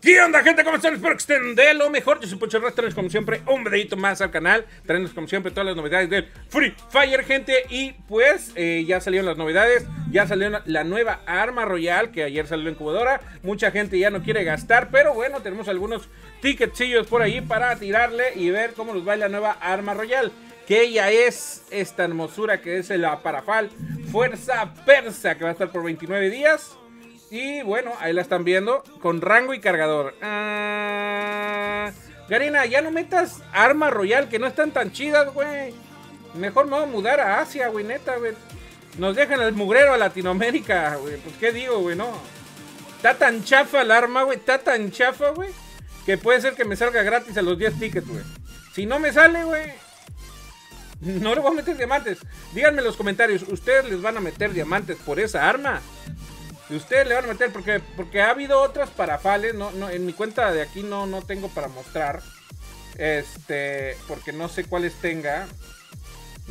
¿Qué onda, gente? ¿Cómo están? Espero que estén de lo mejor. Yo soy Poncho Rastros, como siempre, un videito más al canal. Traemos, como siempre, todas las novedades del Free Fire, gente. Y pues, eh, ya salieron las novedades. Ya salió la nueva arma royal que ayer salió en incubadora. Mucha gente ya no quiere gastar, pero bueno, tenemos algunos ticketcillos por ahí para tirarle y ver cómo nos va la nueva arma royal. Que ya es esta hermosura que es la Parafal Fuerza Persa, que va a estar por 29 días. Y bueno, ahí la están viendo. Con rango y cargador. Ah, Garina, ya no metas arma royal que no están tan chidas, güey. Mejor a mudar a Asia, güey, neta, güey. Nos dejan el mugrero a Latinoamérica, güey. Pues qué digo, güey, no. Está tan chafa el arma, güey. Está tan chafa, güey. Que puede ser que me salga gratis a los 10 tickets, güey. Si no me sale, güey. No le voy a meter diamantes. Díganme en los comentarios, ¿ustedes les van a meter diamantes por esa arma? Y ustedes le van a meter porque, porque ha habido otras parafales. No, no, en mi cuenta de aquí no, no tengo para mostrar. Este, porque no sé cuáles tenga.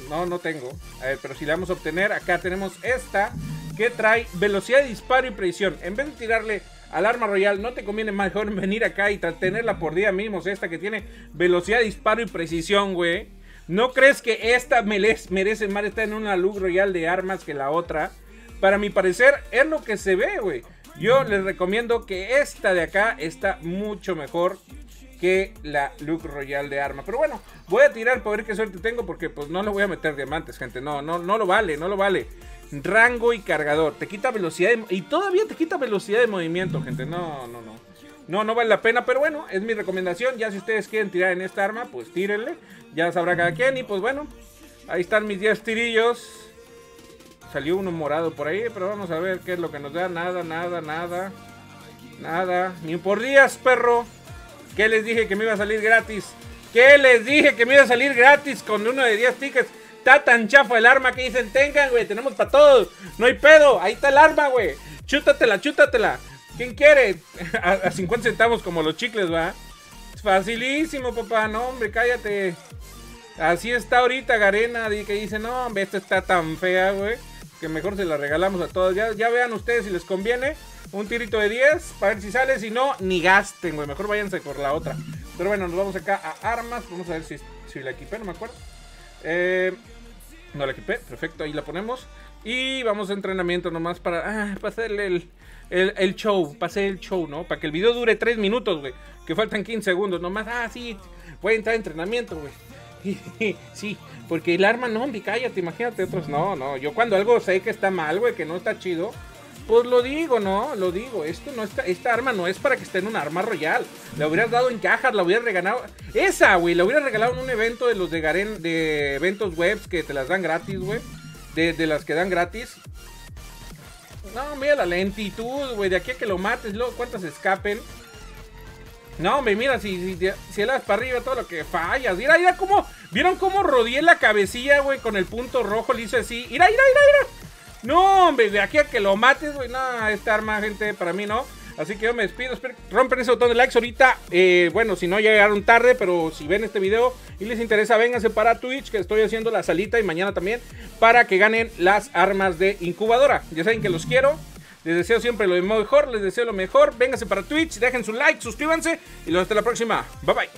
No, no tengo. A ver, pero si la vamos a obtener, acá tenemos esta que trae velocidad de disparo y precisión. En vez de tirarle al arma royal, no te conviene mejor venir acá y tenerla por día mismo. esta que tiene velocidad de disparo y precisión, güey. ¿No crees que esta merece más estar en una luz royal de armas que la otra? Para mi parecer, es lo que se ve, güey. Yo les recomiendo que esta de acá está mucho mejor que la Look Royal de arma. Pero bueno, voy a tirar para ver qué suerte tengo porque pues no le voy a meter diamantes, gente. No, no, no lo vale, no lo vale. Rango y cargador. Te quita velocidad y todavía te quita velocidad de movimiento, gente. No, no, no. No, no vale la pena, pero bueno, es mi recomendación. Ya si ustedes quieren tirar en esta arma, pues tírenle. Ya sabrá cada quien y pues bueno, ahí están mis 10 tirillos. Salió uno morado por ahí, pero vamos a ver qué es lo que nos da. Nada, nada, nada. Nada. Ni por días, perro. ¿Qué les dije que me iba a salir gratis? ¿Qué les dije que me iba a salir gratis con uno de 10 tickets? Está tan chafa el arma que dicen, tengan, güey, tenemos para todos. No hay pedo, ahí está el arma, güey. Chútatela, chútatela. ¿Quién quiere? A, a 50 centavos como los chicles, va. Facilísimo, papá. No, hombre, cállate. Así está ahorita Garena, que dice, no, hombre, esta está tan fea, güey que mejor se la regalamos a todos. Ya, vean ustedes si les conviene. Un tirito de 10 para ver si sale. Si no, ni gasten, güey. Mejor váyanse por la otra. Pero bueno, nos vamos acá a armas. Vamos a ver si, si la equipé, no me acuerdo. Eh, no la equipé, perfecto, ahí la ponemos. Y vamos a entrenamiento nomás para, ah, para hacerle el, el, el, show. Para hacer el show, ¿no? Para que el video dure 3 minutos, güey. Que faltan 15 segundos nomás. Ah, sí, voy a entrar a entrenamiento, güey. sí, porque el arma no, hombre, cállate, imagínate otros. No, no, yo cuando algo sé que está mal, güey, que no está chido, pues lo digo, ¿no? Lo digo. Esto no está, esta arma no es para que esté en un arma royal. La hubieras dado en cajas, la hubieras regalado. Esa, güey, la hubieras regalado en un evento de los de Garen, de eventos webs que te las dan gratis, güey. De, las que dan gratis. No, mira la lentitud, güey. De aquí a que lo mates, luego cuántas escapen. No, hombre, mira, si, si, si para arriba todo lo que fallas. Mira, mira cómo. ¿Vieron cómo rodeé la cabecilla, güey? Con el punto rojo le hice así. Mira, mira, mira, mira. No, hombre, de aquí a que lo mates, güey. No, esta arma, gente, para mí no. Así que yo me despido. Espero que rompen ese botón de likes ahorita. Eh, bueno, si no llegaron tarde, pero si ven este video y les interesa, vénganse para Twitch, que estoy haciendo la salita y mañana también, para que ganen las armas de incubadora. Ya saben que los quiero. Les deseo siempre lo mejor, les deseo lo mejor. Vénganse para Twitch, dejen su like, suscríbanse y los hasta la próxima. Bye bye.